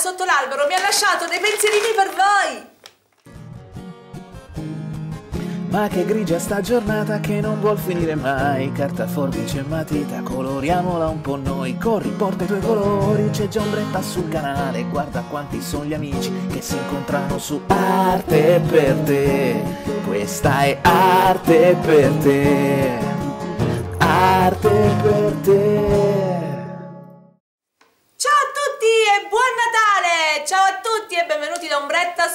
sotto l'albero mi ha lasciato dei pensierini per voi! Ma che grigia sta giornata che non vuol finire mai. Carta, forbice e matita, coloriamola un po' noi. Corri, porta i tuoi colori, c'è già ombretta sul canale. Guarda quanti sono gli amici che si incontrano su Arte per te. Questa è arte per te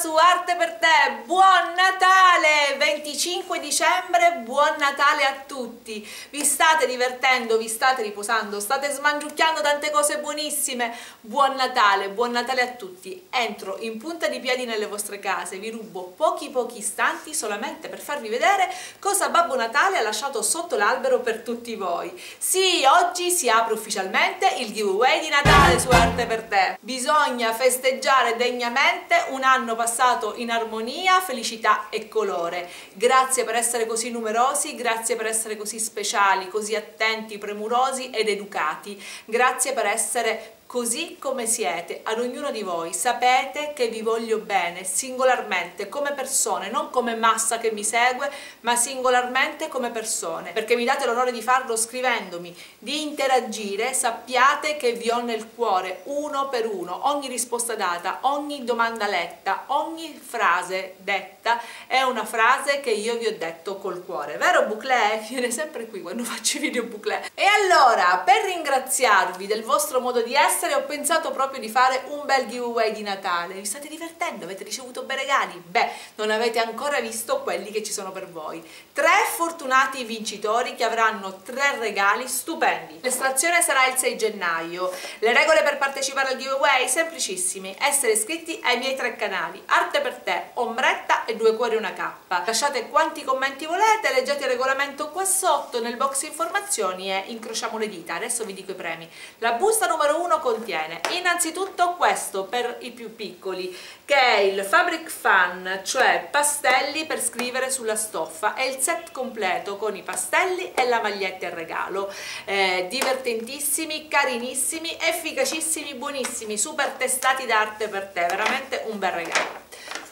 su Arte per te! Buon Natale! 25 dicembre, buon Natale a tutti! Vi state divertendo, vi state riposando, state smangiucchiando tante cose buonissime? Buon Natale, buon Natale a tutti! Entro in punta di piedi nelle vostre case, vi rubo pochi pochi istanti solamente per farvi vedere cosa Babbo Natale ha lasciato sotto l'albero per tutti voi. Sì, oggi si apre ufficialmente il giveaway di Natale su Arte per te. Bisogna festeggiare degnamente un anno passato in armonia, felicità e colore. Grazie per essere così numerosi, grazie per essere così speciali, così attenti, premurosi ed educati. Grazie per essere così come siete, ad ognuno di voi. Sapete che vi voglio bene, singolarmente, come persone, non come massa che mi segue, ma singolarmente come persone. Perché mi date l'onore di farlo scrivendomi, di interagire, sappiate che vi ho nel cuore, uno per uno. Ogni risposta data, ogni domanda letta, ogni frase detta è una frase che io vi ho detto col cuore. Vero Buclé? Viene sempre qui quando faccio i video Buclé. E allora, per ringraziarvi del vostro modo di essere, ho pensato proprio di fare un bel giveaway di Natale. Vi state divertendo? Avete ricevuto bei regali? Beh, non avete ancora visto quelli che ci sono per voi. Tre fortunati vincitori che avranno tre regali stupendi. L'estrazione sarà il 6 gennaio. Le regole per partecipare al giveaway? Semplicissime. Essere iscritti ai miei tre canali. Arte per te, Ombretta e Due Cuori Una K. Lasciate quanti commenti volete, leggete il regolamento qua sotto nel box informazioni e incrociamo le dita. Adesso vi dico i premi. La busta numero 1 contiene? Innanzitutto questo per i più piccoli che è il Fabric Fun cioè pastelli per scrivere sulla stoffa. È il set completo con i pastelli e la maglietta in regalo. Eh, divertentissimi, carinissimi, efficacissimi, buonissimi super testati d'arte per te. Veramente un bel regalo.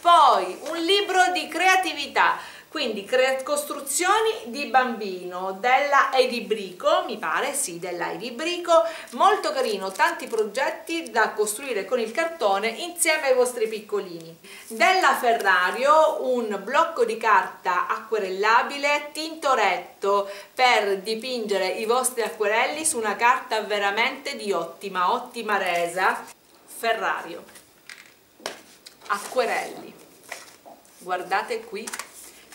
Poi un libro di creatività quindi costruzioni di bambino della Edibrico, mi pare, sì, della Edibrico, molto carino, tanti progetti da costruire con il cartone insieme ai vostri piccolini. Della Ferrario un blocco di carta acquerellabile tintoretto per dipingere i vostri acquerelli su una carta veramente di ottima, ottima resa. Ferrario, acquerelli, guardate qui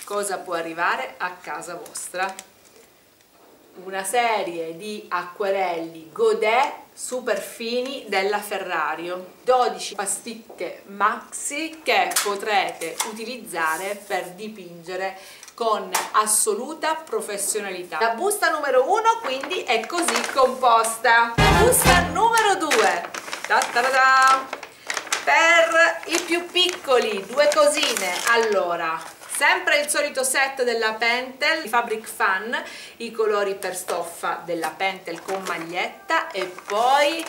cosa può arrivare a casa vostra. Una serie di acquerelli Godet super fini della Ferrario 12 pasticche maxi che potrete utilizzare per dipingere con assoluta professionalità. La busta numero 1 quindi è così composta. Busta numero 2 da da da per i più piccoli due cosine. Allora sempre il solito set della Pentel Fabric Fun i colori per stoffa della Pentel con maglietta e poi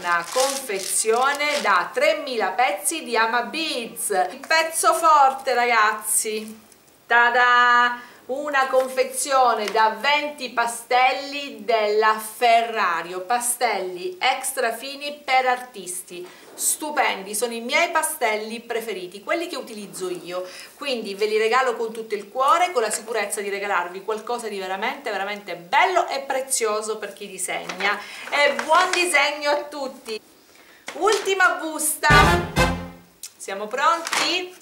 una confezione da 3000 pezzi di Ama Beads. Il pezzo forte ragazzi. Tada una confezione da 20 pastelli della Ferrario pastelli extra fini per artisti stupendi, sono i miei pastelli preferiti, quelli che utilizzo io, quindi ve li regalo con tutto il cuore, con la sicurezza di regalarvi qualcosa di veramente, veramente bello e prezioso per chi disegna. E buon disegno a tutti! Ultima busta, siamo pronti?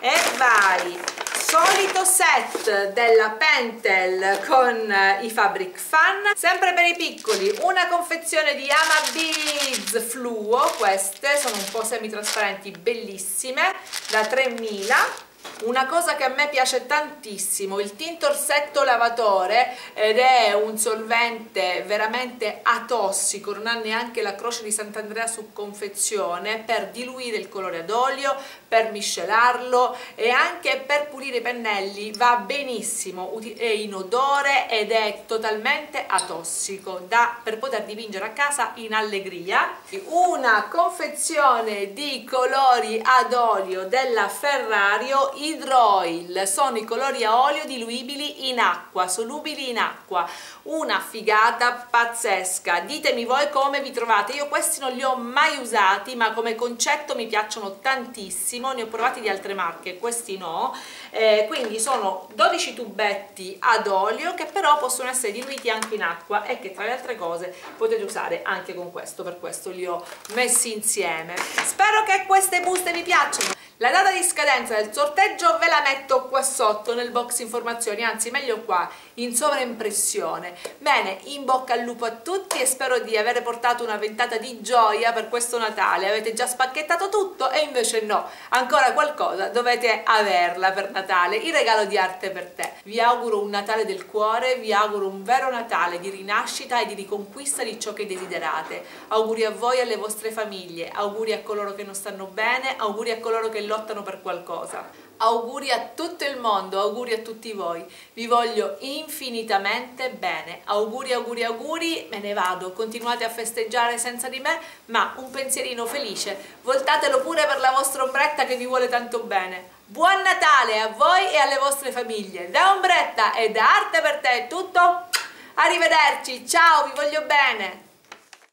E vai! Solito set della Pentel con eh, i Fabric Fun sempre per i piccoli. Una confezione di Ama Beads Fluo queste sono un po' semi trasparenti bellissime da 3000 una cosa che a me piace tantissimo il tinto orsetto lavatore ed è un solvente veramente atossico non ha neanche la croce di Sant'Andrea su confezione per diluire il colore ad olio per miscelarlo e anche per pulire i pennelli va benissimo è inodore ed è totalmente atossico da, per poter dipingere a casa in allegria. Una confezione di colori ad olio della Ferrario Hydroil. Sono i colori a olio diluibili in acqua, solubili in acqua. Una figata pazzesca. Ditemi voi come vi trovate. Io questi non li ho mai usati ma come concetto mi piacciono tantissimo ne ho provati di altre marche questi no. Eh, quindi sono 12 tubetti ad olio che però possono essere diluiti anche in acqua e che tra le altre cose potete usare anche con questo. Per questo li ho messi insieme. Spero che queste buste vi piacciono. La data di scadenza del sorteggio ve la metto qua sotto nel box informazioni, anzi meglio qua, in sovraimpressione. Bene, in bocca al lupo a tutti e spero di aver portato una ventata di gioia per questo Natale. Avete già spacchettato tutto e invece no, ancora qualcosa dovete averla per Natale, il regalo di arte per te. Vi auguro un Natale del cuore, vi auguro un vero Natale di rinascita e di riconquista di ciò che desiderate. Auguri a voi e alle vostre famiglie, auguri a coloro che non stanno bene, auguri a coloro che lottano per qualcosa. Auguri a tutto il mondo, auguri a tutti voi, vi voglio infinitamente bene, auguri, auguri, auguri, me ne vado, continuate a festeggiare senza di me, ma un pensierino felice, voltatelo pure per la vostra ombretta che vi vuole tanto bene. Buon Natale a voi e alle vostre famiglie, da Ombretta e da Arte per te è tutto, arrivederci, ciao, vi voglio bene!